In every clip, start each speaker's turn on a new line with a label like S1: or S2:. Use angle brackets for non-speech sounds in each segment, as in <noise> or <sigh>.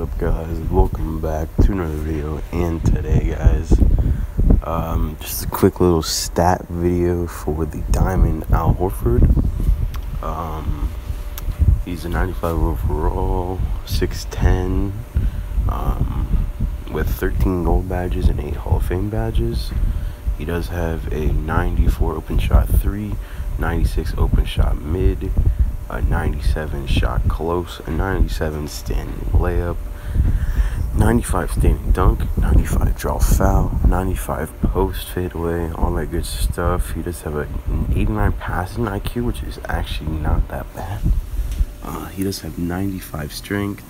S1: up guys? Welcome back to another video. And today guys um, just a quick little stat video for the diamond al horford. Um, he's a 95 overall 610 um, with 13 gold badges and 8 hall of fame badges. He does have a 94 open shot 3 96 open shot mid a 97 shot close, a 97 standing layup, 95 standing dunk, 95 draw foul, 95 post fadeaway, all that good stuff. He does have an 89 passing IQ, which is actually not that bad. Uh, he does have 95 strength,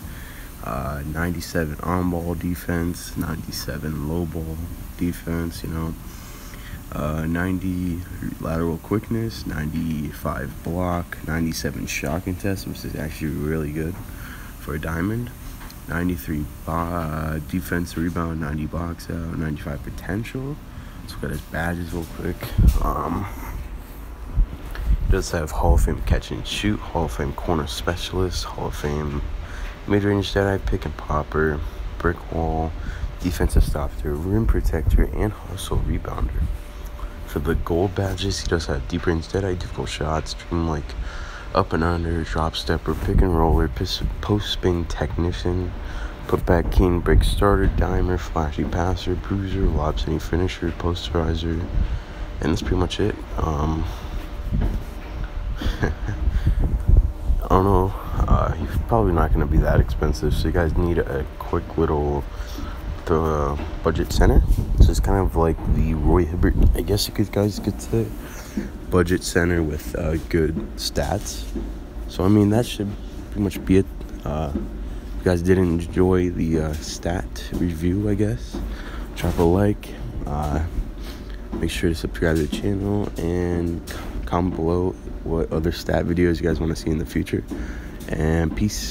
S1: uh, 97 on ball defense, 97 low ball defense, you know uh, 90 lateral quickness, 95 block, 97 shot contest, which is actually really good for a diamond. 93 uh, defense rebound, 90 box out, 95 potential. Let's look at his badges real quick. Um, does have Hall of Fame catch and shoot, Hall of Fame corner specialist, Hall of Fame mid range Jedi pick and popper, brick wall, defensive stopper, rim protector, and hustle rebounder. For the gold badges, he does have deep range Deadeye, difficult shots, dream like up and under, drop stepper, pick and roller, post spin technician, put back king, break starter, dimer, flashy passer, bruiser, lob city finisher, posterizer, and that's pretty much it. Um, <laughs> I don't know. Uh, he's probably not going to be that expensive, so you guys need a quick little the budget center. This is kind of like the Roy Hibbert, I guess you could guys could say, budget center with uh, good stats. So I mean that should pretty much be it. Uh, you guys did enjoy the uh, stat review, I guess. Drop a like. Uh, make sure to subscribe to the channel and comment below what other stat videos you guys want to see in the future. And peace.